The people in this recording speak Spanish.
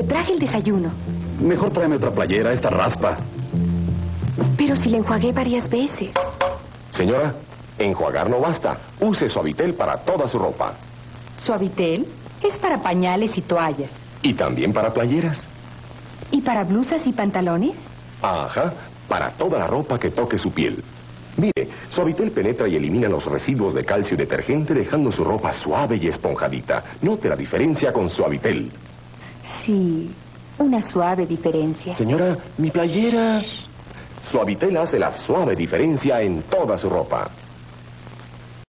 Le traje el desayuno. Mejor tráeme otra playera, esta raspa. Pero si le enjuagué varias veces. Señora, enjuagar no basta. Use Suavitel para toda su ropa. Suavitel es para pañales y toallas. Y también para playeras. ¿Y para blusas y pantalones? Ajá, para toda la ropa que toque su piel. Mire, Suavitel penetra y elimina los residuos de calcio y detergente dejando su ropa suave y esponjadita. Note la diferencia con Suavitel. Sí, una suave diferencia. Señora, mi playera. Suavitel hace la suave diferencia en toda su ropa.